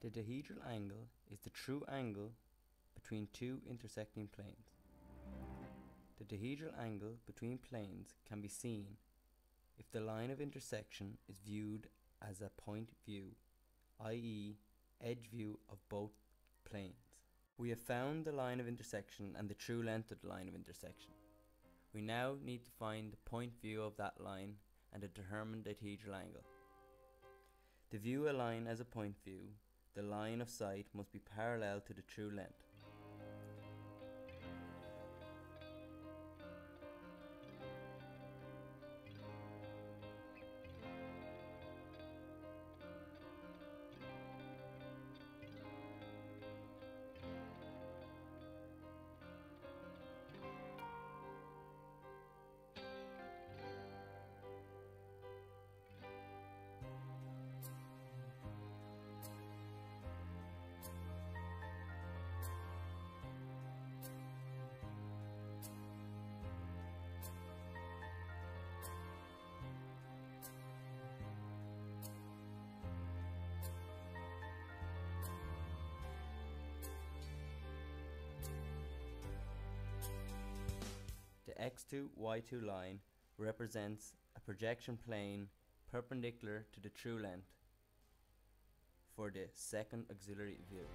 The dihedral angle is the true angle between two intersecting planes. The dihedral angle between planes can be seen if the line of intersection is viewed as a point view, i.e. edge view of both planes. We have found the line of intersection and the true length of the line of intersection. We now need to find the point view of that line and to determine the dihedral angle. To view a line as a point view, the line of sight must be parallel to the true length. X2, y2 line represents a projection plane perpendicular to the true length for the second auxiliary view.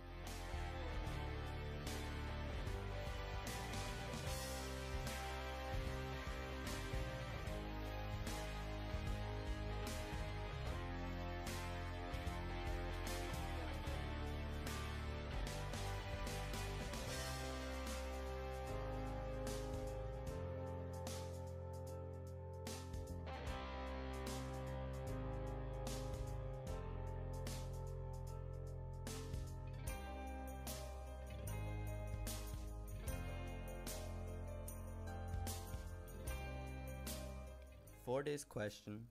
For this question,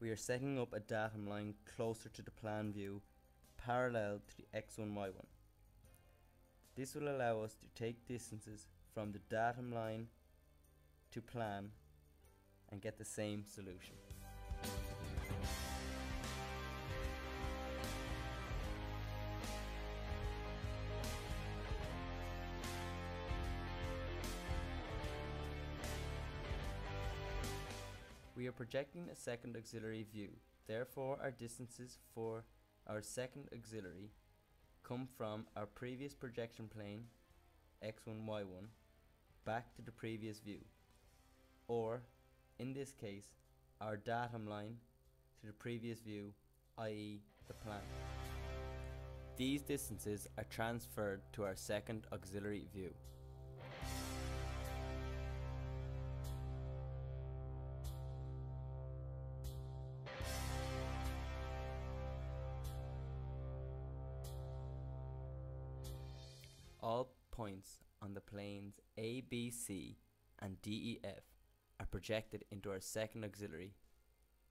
we are setting up a datum line closer to the plan view parallel to the x1, y1. This will allow us to take distances from the datum line to plan and get the same solution. We are projecting a second auxiliary view, therefore our distances for our second auxiliary come from our previous projection plane x1, y1 back to the previous view, or in this case our datum line to the previous view, i.e. the plan. These distances are transferred to our second auxiliary view. All points on the planes A, B, C and D, E, F are projected into our second auxiliary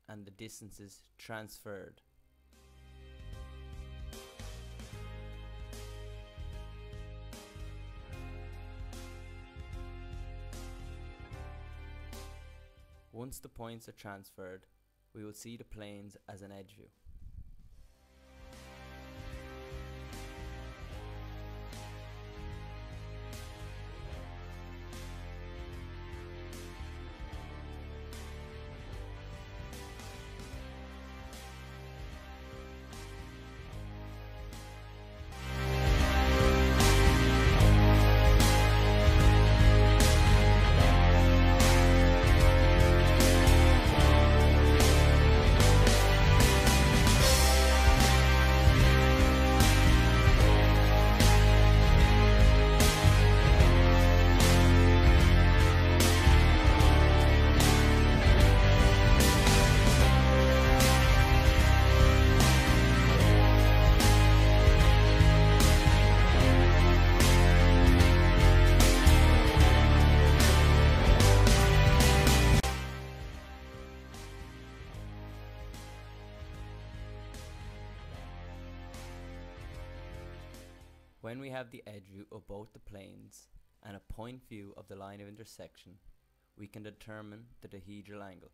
and the distances transferred. Once the points are transferred, we will see the planes as an edge view. When we have the edge view of both the planes and a point view of the line of intersection, we can determine the dihedral angle.